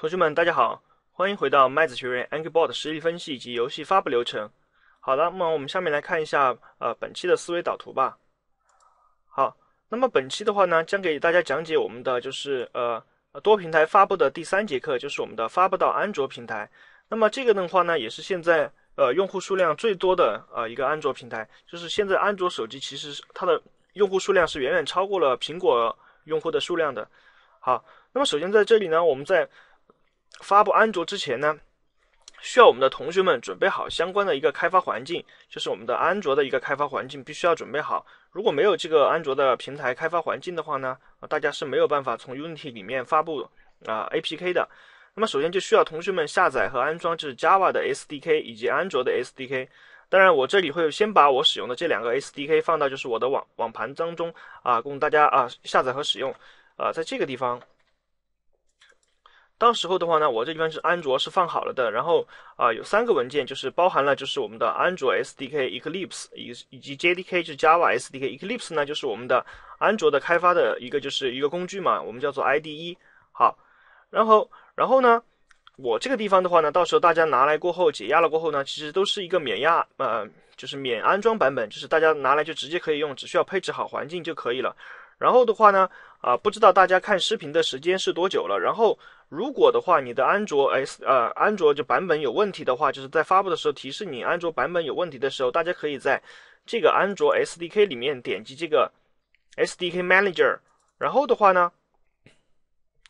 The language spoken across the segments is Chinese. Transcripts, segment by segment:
同学们，大家好，欢迎回到麦子学院 Angry Board 实力分析以及游戏发布流程。好的，那么我们下面来看一下呃本期的思维导图吧。好，那么本期的话呢，将给大家讲解我们的就是呃多平台发布的第三节课，就是我们的发布到安卓平台。那么这个的话呢，也是现在呃用户数量最多的呃一个安卓平台，就是现在安卓手机其实它的用户数量是远远超过了苹果用户的数量的。好，那么首先在这里呢，我们在发布安卓之前呢，需要我们的同学们准备好相关的一个开发环境，就是我们的安卓的一个开发环境必须要准备好。如果没有这个安卓的平台开发环境的话呢，大家是没有办法从 Unity 里面发布啊 APK 的。那么首先就需要同学们下载和安装就是 Java 的 SDK 以及安卓的 SDK。当然，我这里会先把我使用的这两个 SDK 放到就是我的网网盘当中啊，供大家啊下载和使用。啊，在这个地方，到时候的话呢，我这地方是安卓是放好了的，然后啊有三个文件，就是包含了就是我们的安卓 SDK Eclipse 以以及 JDK 就是 Java SDK Eclipse 呢，就是我们的安卓的开发的一个就是一个工具嘛，我们叫做 IDE。好，然后然后呢，我这个地方的话呢，到时候大家拿来过后解压了过后呢，其实都是一个免压呃，就是免安装版本，就是大家拿来就直接可以用，只需要配置好环境就可以了。然后的话呢，啊，不知道大家看视频的时间是多久了？然后如果的话，你的安卓 S 呃安卓就版本有问题的话，就是在发布的时候提示你安卓版本有问题的时候，大家可以在这个安卓 SDK 里面点击这个 SDK Manager，然后的话呢，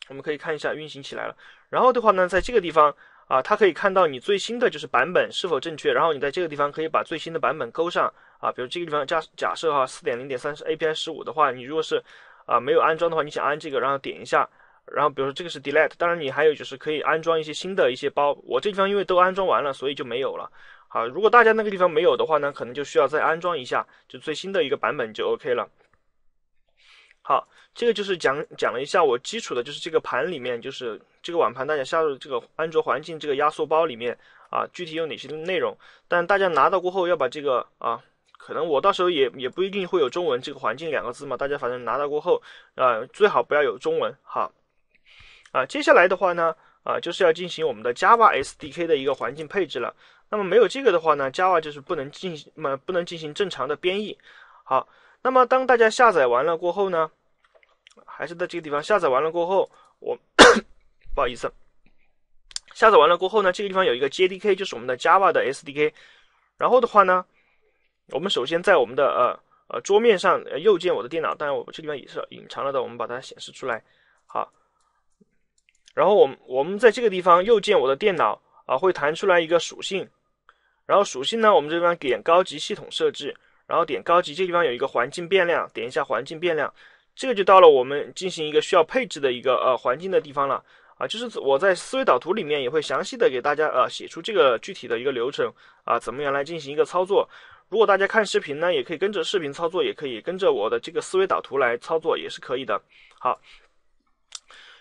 我们可以看一下运行起来了。然后的话呢，在这个地方啊，它可以看到你最新的就是版本是否正确，然后你在这个地方可以把最新的版本勾上。啊，比如这个地方假假设哈，四点零点三是 API 十五的话，你如果是啊没有安装的话，你想安这个，然后点一下，然后比如说这个是 delete，当然你还有就是可以安装一些新的一些包，我这地方因为都安装完了，所以就没有了。好，如果大家那个地方没有的话呢，可能就需要再安装一下，就最新的一个版本就 OK 了。好，这个就是讲讲了一下我基础的，就是这个盘里面，就是这个网盘，大家下入这个安卓环境这个压缩包里面啊，具体有哪些内容，但大家拿到过后要把这个啊。可能我到时候也也不一定会有中文这个环境两个字嘛，大家反正拿到过后，啊，最好不要有中文哈。啊，接下来的话呢，啊，就是要进行我们的 Java SDK 的一个环境配置了。那么没有这个的话呢，Java 就是不能进行嘛，不能进行正常的编译。好，那么当大家下载完了过后呢，还是在这个地方下载完了过后，我 不好意思，下载完了过后呢，这个地方有一个 JDK，就是我们的 Java 的 SDK，然后的话呢。我们首先在我们的呃呃桌面上右键我的电脑，当然我这地方也是隐藏了的，我们把它显示出来。好，然后我们我们在这个地方右键我的电脑啊，会弹出来一个属性，然后属性呢，我们这边点高级系统设置，然后点高级，这地方有一个环境变量，点一下环境变量，这个就到了我们进行一个需要配置的一个呃环境的地方了啊，就是我在思维导图里面也会详细的给大家呃写出这个具体的一个流程啊，怎么样来进行一个操作。如果大家看视频呢，也可以跟着视频操作，也可以跟着我的这个思维导图来操作，也是可以的。好，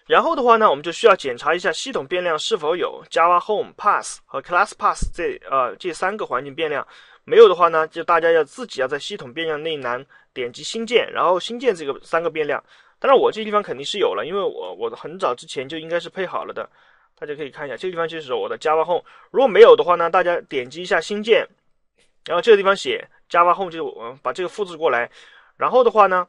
然后的话呢，我们就需要检查一下系统变量是否有 Java Home Pass 和 Class Pass 这呃这三个环境变量，没有的话呢，就大家要自己要在系统变量那一栏点击新建，然后新建这个三个变量。当然我这地方肯定是有了，因为我我很早之前就应该是配好了的。大家可以看一下，这个地方就是我的 Java Home。如果没有的话呢，大家点击一下新建。然后这个地方写 Java Home 就我把这个复制过来，然后的话呢，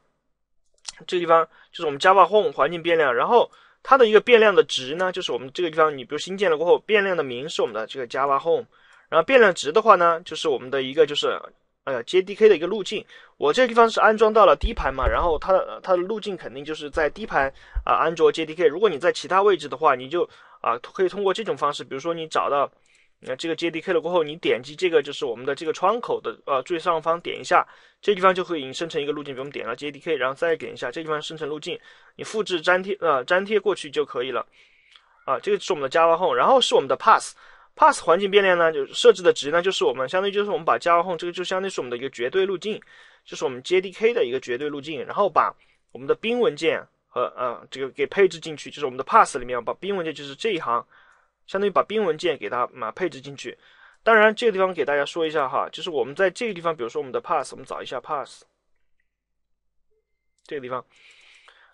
这个地方就是我们 Java Home 环境变量，然后它的一个变量的值呢，就是我们这个地方你比如新建了过后，变量的名是我们的这个 Java Home，然后变量值的话呢，就是我们的一个就是呃 JDK 的一个路径，我这个地方是安装到了 D 盘嘛，然后它的它的路径肯定就是在 D 盘啊安卓 JDK，如果你在其他位置的话，你就啊可以通过这种方式，比如说你找到。那这个 JDK 了过后，你点击这个就是我们的这个窗口的呃最上方点一下，这地方就会已经生成一个路径。比如我们点了 JDK，然后再点一下，这地方生成路径，你复制粘贴呃粘贴过去就可以了。啊，这个是我们的 Java Home，然后是我们的 Pass，Pass 环境变量呢，就设置的值呢，就是我们相当于就是我们把 Java Home 这个就相当于是我们的一个绝对路径，就是我们 JDK 的一个绝对路径，然后把我们的 bin 文件和呃这个给配置进去，就是我们的 Pass 里面把 bin 文件就是这一行。相当于把冰文件给它嘛配置进去，当然这个地方给大家说一下哈，就是我们在这个地方，比如说我们的 pass，我们找一下 pass，这个地方，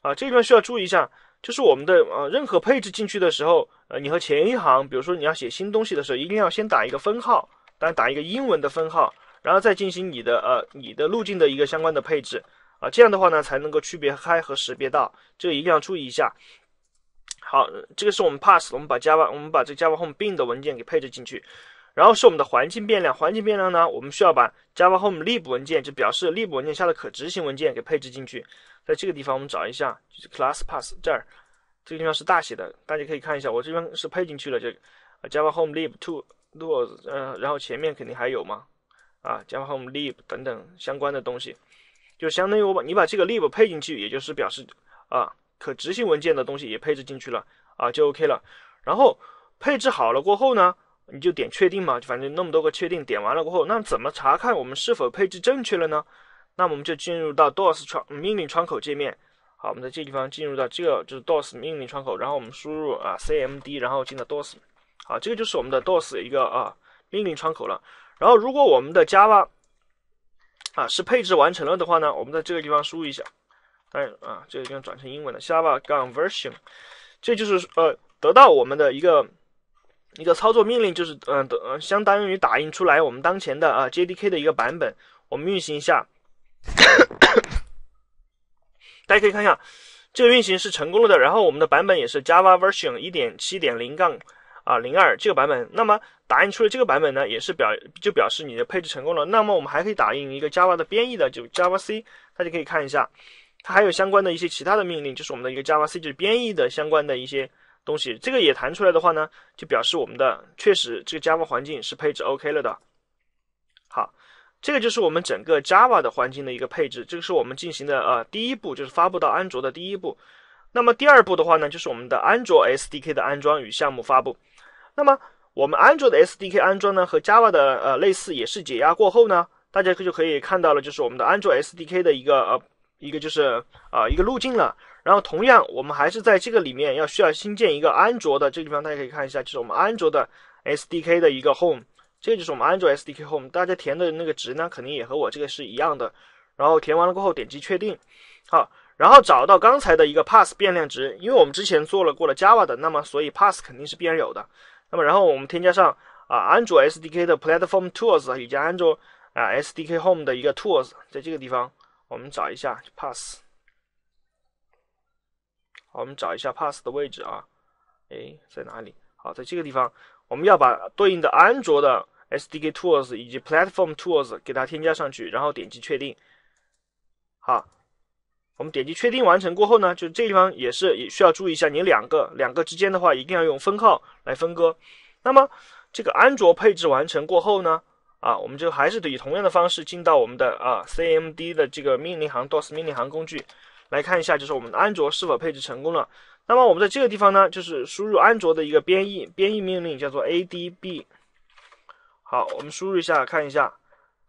啊，这个地方需要注意一下，就是我们的呃任何配置进去的时候，呃，你和前一行，比如说你要写新东西的时候，一定要先打一个分号，当然打一个英文的分号，然后再进行你的呃你的路径的一个相关的配置。啊，这样的话呢才能够区别开和识别到，这个一定要注意一下。好，这个是我们 pass，我们把 Java 我们把这个 Java Home bin 的文件给配置进去。然后是我们的环境变量，环境变量呢，我们需要把 Java Home lib 文件，就表示 lib 文件下的可执行文件给配置进去。在这个地方我们找一下，就是 class pass 这儿，这个地方是大写的，大家可以看一下，我这边是配进去了这个 Java Home lib to tools，嗯，然后前面肯定还有嘛，啊 Java Home lib 等等相关的东西，就相当于我把你把这个 lib 配进去，也就是表示啊可执行文件的东西也配置进去了啊就 OK 了。然后配置好了过后呢？你就点确定嘛，反正那么多个确定，点完了过后，那怎么查看我们是否配置正确了呢？那我们就进入到 DOS 窗命令窗口界面。好，我们在这地方进入到这个就是 DOS 命令窗口，然后我们输入啊 CMD，然后进到 DOS。好，这个就是我们的 DOS 一个啊命令窗口了。然后如果我们的 Java 啊是配置完成了的话呢，我们在这个地方输一下。当然啊，这个地方转成英文的 Java 杠 version，这就是呃得到我们的一个。一个操作命令就是，嗯，呃，相当于打印出来我们当前的啊 JDK 的一个版本。我们运行一下，大家可以看一下，这个运行是成功了的。然后我们的版本也是 Java Version 一点七点零杠啊零二这个版本。那么打印出了这个版本呢，也是表就表示你的配置成功了。那么我们还可以打印一个 Java 的编译的，就 Java C，大家可以看一下，它还有相关的一些其他的命令，就是我们的一个 Java C 就是编译的相关的一些。东西这个也弹出来的话呢，就表示我们的确实这个 Java 环境是配置 OK 了的。好，这个就是我们整个 Java 的环境的一个配置，这个是我们进行的呃第一步，就是发布到安卓的第一步。那么第二步的话呢，就是我们的安卓 SDK 的安装与项目发布。那么我们安卓的 SDK 安装呢，和 Java 的呃类似，也是解压过后呢，大家可就可以看到了，就是我们的安卓 SDK 的一个呃一个就是啊一个路径了。然后同样，我们还是在这个里面要需要新建一个安卓的这个地方，大家可以看一下，就是我们安卓的 SDK 的一个 Home，这个就是我们安卓 SDK Home。大家填的那个值呢，肯定也和我这个是一样的。然后填完了过后，点击确定。好，然后找到刚才的一个 Pass 变量值，因为我们之前做了过了 Java 的，那么所以 Pass 肯定是必然有的。那么然后我们添加上啊安卓 SDK 的 Platform Tools 以及安卓啊 SDK Home 的一个 Tools，在这个地方我们找一下 Pass。好，我们找一下 pass 的位置啊，哎，在哪里？好，在这个地方，我们要把对应的安卓的 SDK Tools 以及 Platform Tools 给它添加上去，然后点击确定。好，我们点击确定完成过后呢，就这地方也是也需要注意一下，你两个两个之间的话，一定要用分号来分割。那么这个安卓配置完成过后呢，啊，我们就还是以同样的方式进到我们的啊 CMD 的这个命令行 DOS 命令行工具。来看一下，就是我们的安卓是否配置成功了。那么我们在这个地方呢，就是输入安卓的一个编译编译命令，叫做 adb。好，我们输入一下，看一下，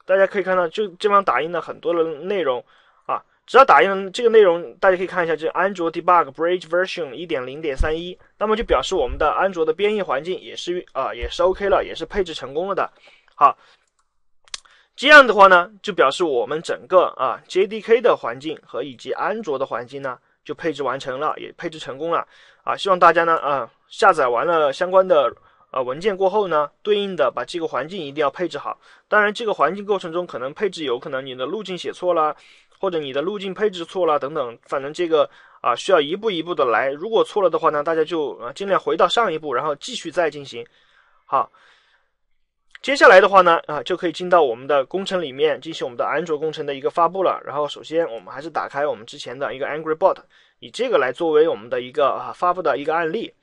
大家可以看到，就这方打印了很多的内容啊。只要打印了这个内容，大家可以看一下，就是安卓 debug bridge version 一点零点三一，那么就表示我们的安卓的编译环境也是啊，也是 OK 了，也是配置成功了的。好。这样的话呢，就表示我们整个啊 JDK 的环境和以及安卓的环境呢，就配置完成了，也配置成功了啊！希望大家呢啊下载完了相关的呃文件过后呢，对应的把这个环境一定要配置好。当然，这个环境过程中可能配置有可能你的路径写错了，或者你的路径配置错了等等，反正这个啊需要一步一步的来。如果错了的话呢，大家就啊尽量回到上一步，然后继续再进行好。接下来的话呢，啊，就可以进到我们的工程里面进行我们的安卓工程的一个发布了。然后，首先我们还是打开我们之前的一个 AngryBot，以这个来作为我们的一个啊发布的一个案例。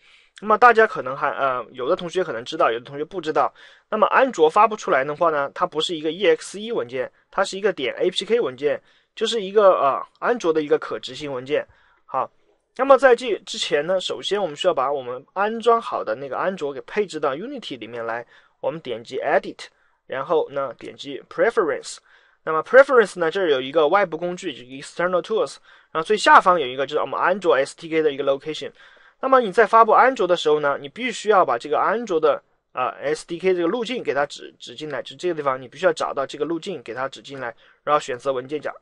那么大家可能还呃，有的同学可能知道，有的同学不知道。那么安卓发布出来的话呢，它不是一个 exe 文件，它是一个点 apk 文件，就是一个啊安卓的一个可执行文件。好，那么在这之前呢，首先我们需要把我们安装好的那个安卓给配置到 Unity 里面来。我们点击 Edit，然后呢点击 Preference，那么 Preference 呢这儿有一个外部工具，就是 External Tools，然后最下方有一个就是我们安卓 SDK 的一个 Location。那么你在发布安卓的时候呢，你必须要把这个安卓的啊 SDK 这个路径给它指指进来，就这个地方你必须要找到这个路径给它指进来，然后选择文件夹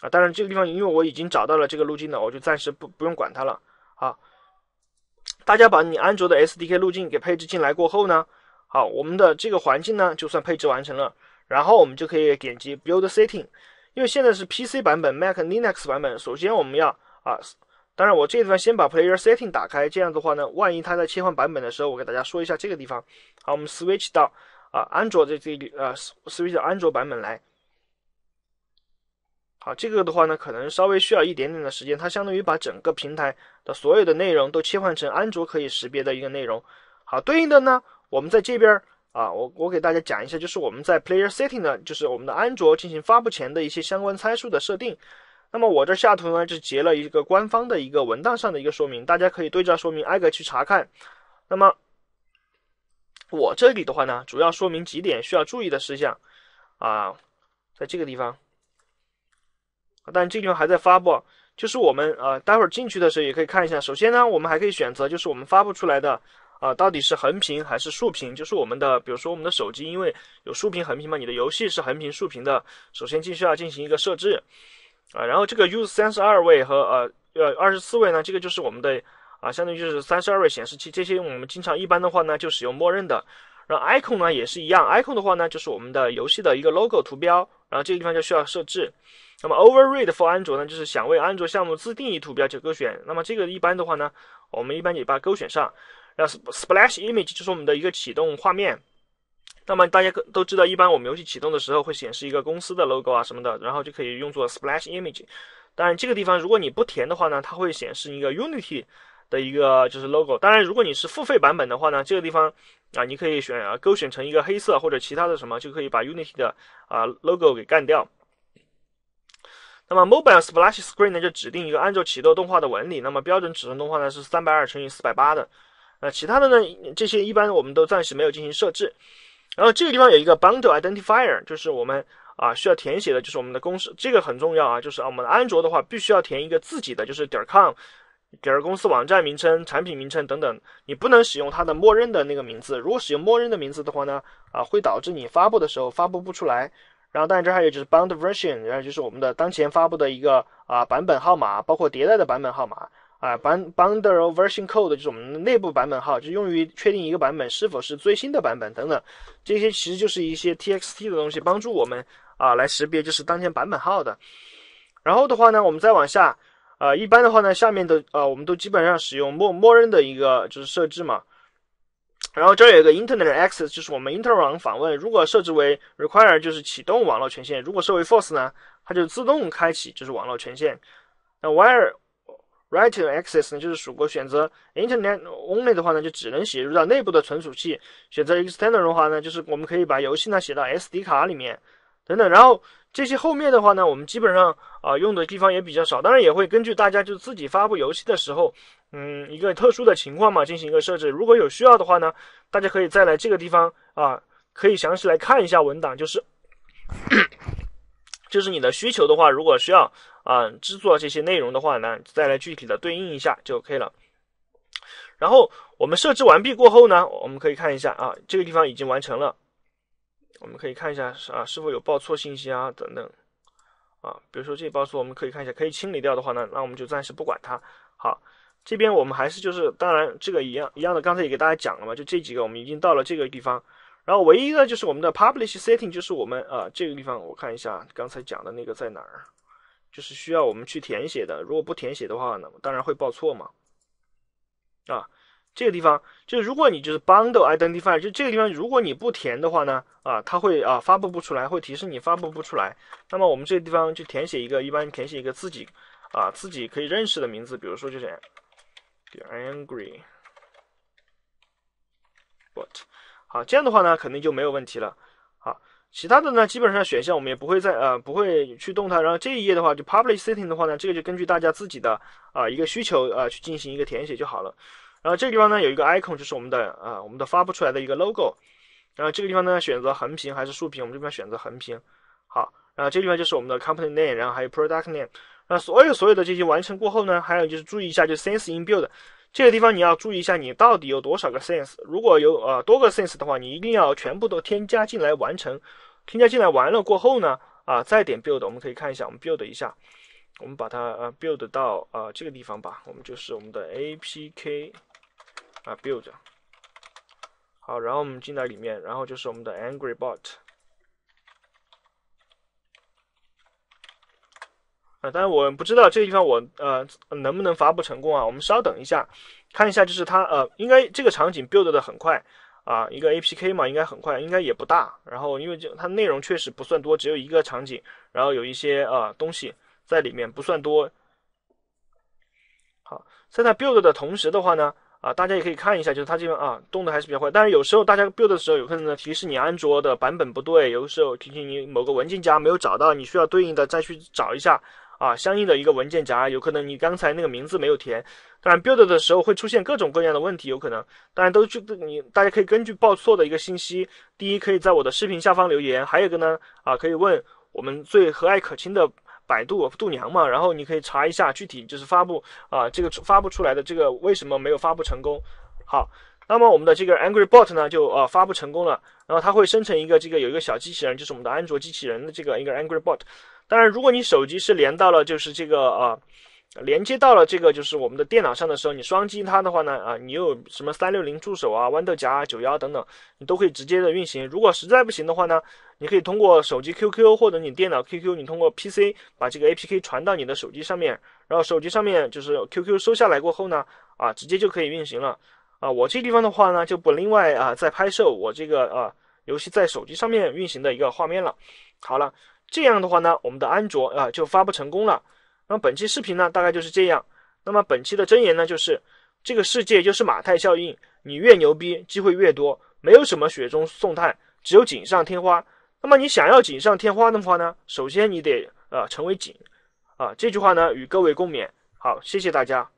啊。当然这个地方因为我已经找到了这个路径了，我就暂时不不用管它了。好，大家把你安卓的 SDK 路径给配置进来过后呢，好，我们的这个环境呢就算配置完成了，然后我们就可以点击 Build Setting，因为现在是 PC 版本，Mac Linux 版本，首先我们要啊，当然我这地方先把 Player Setting 打开，这样的话呢，万一它在切换版本的时候，我给大家说一下这个地方。好，我们 Switch 到啊安卓的这里呃 Switch 到安卓版本来。好，这个的话呢，可能稍微需要一点点的时间，它相当于把整个平台的所有的内容都切换成安卓可以识别的一个内容。好，对应的呢，我们在这边啊，我我给大家讲一下，就是我们在 Player Setting 呢，就是我们的安卓进行发布前的一些相关参数的设定。那么我这下图呢，就截了一个官方的一个文档上的一个说明，大家可以对照说明挨个去查看。那么我这里的话呢，主要说明几点需要注意的事项啊，在这个地方。但这地方还在发布，就是我们呃，待会儿进去的时候也可以看一下。首先呢，我们还可以选择，就是我们发布出来的啊，到底是横屏还是竖屏？就是我们的，比如说我们的手机，因为有竖屏、横屏嘛，你的游戏是横屏、竖屏的。首先，继续要进行一个设置啊，然后这个 use 三十二位和呃呃二十四位呢，这个就是我们的啊，相当于就是三十二位显示器。这些我们经常一般的话呢，就使用默认的。然后 icon 呢也是一样，icon 的话呢，就是我们的游戏的一个 logo 图标。然后这个地方就需要设置。那么 override for 安卓呢，就是想为安卓项目自定义图标就勾选。那么这个一般的话呢，我们一般也把它勾选上。那 splash image 就是我们的一个启动画面。那么大家都知道，一般我们游戏启动的时候会显示一个公司的 logo 啊什么的，然后就可以用作 splash image。当然这个地方如果你不填的话呢，它会显示一个 Unity 的一个就是 logo。当然如果你是付费版本的话呢，这个地方啊你可以选啊勾选成一个黑色或者其他的什么，就可以把 Unity 的啊 logo 给干掉。那么 Mobile Splash Screen 呢，就指定一个安卓启动动画的纹理。那么标准尺寸动画呢是三百二乘以四百八的。那其他的呢，这些一般我们都暂时没有进行设置。然后这个地方有一个 Bundle Identifier，就是我们啊需要填写的，就是我们的公式，这个很重要啊。就是啊我们的安卓的话，必须要填一个自己的，就是点 com，点公司网站名称、产品名称等等，你不能使用它的默认的那个名字。如果使用默认的名字的话呢，啊会导致你发布的时候发布不出来。然后，当然这还有就是 bound version，然后就是我们的当前发布的一个啊版本号码，包括迭代的版本号码啊，bound bundle version code 就是我们内部版本号，就用于确定一个版本是否是最新的版本等等。这些其实就是一些 txt 的东西，帮助我们啊来识别就是当前版本号的。然后的话呢，我们再往下，呃，一般的话呢，下面的呃，我们都基本上使用默默认的一个就是设置嘛。然后这儿有一个 Internet Access，就是我们 Internet 网访问。如果设置为 Require，就是启动网络权限；如果设为 False 呢，它就自动开启，就是网络权限。那 Wire Write Access 呢，就是如果选择 Internet Only 的话呢，就只能写入到内部的存储器；选择 External 的话呢，就是我们可以把游戏呢写到 SD 卡里面等等。然后这些后面的话呢，我们基本上啊用的地方也比较少，当然也会根据大家就自己发布游戏的时候。嗯，一个特殊的情况嘛，进行一个设置。如果有需要的话呢，大家可以再来这个地方啊，可以详细来看一下文档，就是 就是你的需求的话，如果需要啊制作这些内容的话呢，再来具体的对应一下就 OK 了。然后我们设置完毕过后呢，我们可以看一下啊，这个地方已经完成了。我们可以看一下啊，是否有报错信息啊等等啊，比如说这报错，我们可以看一下，可以清理掉的话呢，那我们就暂时不管它。好。这边我们还是就是，当然这个一样一样的，刚才也给大家讲了嘛，就这几个我们已经到了这个地方，然后唯一的就是我们的 publish setting，就是我们啊这个地方我看一下刚才讲的那个在哪儿，就是需要我们去填写的，如果不填写的话呢，当然会报错嘛。啊，这个地方就如果你就是 bundle identifier，就这个地方如果你不填的话呢，啊它会啊发布不出来，会提示你发布不出来。那么我们这个地方就填写一个，一般填写一个自己啊自己可以认识的名字，比如说就这样。Angry, what？好，这样的话呢，肯定就没有问题了。其他的呢，基本上选项我们也不会再呃不会去动它。然后这一页的话，就 Public Setting 的话呢，这个就根据大家自己的啊一个需求啊去进行一个填写就好了。然后这个地方呢有一个 icon，就是我们的啊我们的发布出来的一个 logo。然后这个地方呢选择横屏还是竖屏，我们这边选择横屏。好，然后这地方就是我们的 Company Name，然后还有 Product Name。那所有所有的这些完成过后呢，还有就是注意一下，就 sense in build 这个地方你要注意一下，你到底有多少个 sense。如果有呃多个 sense 的话，你一定要全部都添加进来完成。添加进来完了过后呢，啊再点 build，我们可以看一下，我们 build 一下。我们把它呃 build 到啊这个地方吧，我们就是我们的 apk 啊 build。好，然后我们进来里面，然后就是我们的 AngryBot。啊，当然我不知道这个地方我呃能不能发布成功啊？我们稍等一下，看一下就是它呃应该这个场景 build 的很快啊，一个 APK 嘛应该很快，应该也不大。然后因为就它内容确实不算多，只有一个场景，然后有一些呃东西在里面不算多。好，在它 build 的同时的话呢。啊，大家也可以看一下，就是它这边啊动的还是比较快，但是有时候大家 build 的时候，有可能提示你安卓的版本不对，有的时候提醒你某个文件夹没有找到，你需要对应的再去找一下啊相应的一个文件夹，有可能你刚才那个名字没有填，当然 build 的时候会出现各种各样的问题，有可能，当然都去你大家可以根据报错的一个信息，第一可以在我的视频下方留言，还有一个呢啊可以问我们最和蔼可亲的。百度度娘嘛，然后你可以查一下具体就是发布啊，这个发布出来的这个为什么没有发布成功？好，那么我们的这个 Angry Bot 呢就啊发布成功了，然后它会生成一个这个有一个小机器人，就是我们的安卓机器人的这个一个 Angry Bot。当然，如果你手机是连到了就是这个啊。连接到了这个就是我们的电脑上的时候，你双击它的话呢，啊，你有什么三六零助手啊、豌豆荚、九幺等等，你都可以直接的运行。如果实在不行的话呢，你可以通过手机 QQ 或者你电脑 QQ，你通过 PC 把这个 APK 传到你的手机上面，然后手机上面就是 QQ 收下来过后呢，啊，直接就可以运行了。啊，我这地方的话呢，就不另外啊再拍摄我这个啊游戏在手机上面运行的一个画面了。好了，这样的话呢，我们的安卓啊就发布成功了。那么本期视频呢，大概就是这样。那么本期的真言呢，就是这个世界就是马太效应，你越牛逼，机会越多，没有什么雪中送炭，只有锦上添花。那么你想要锦上添花的话呢，首先你得呃成为锦啊。这句话呢，与各位共勉。好，谢谢大家。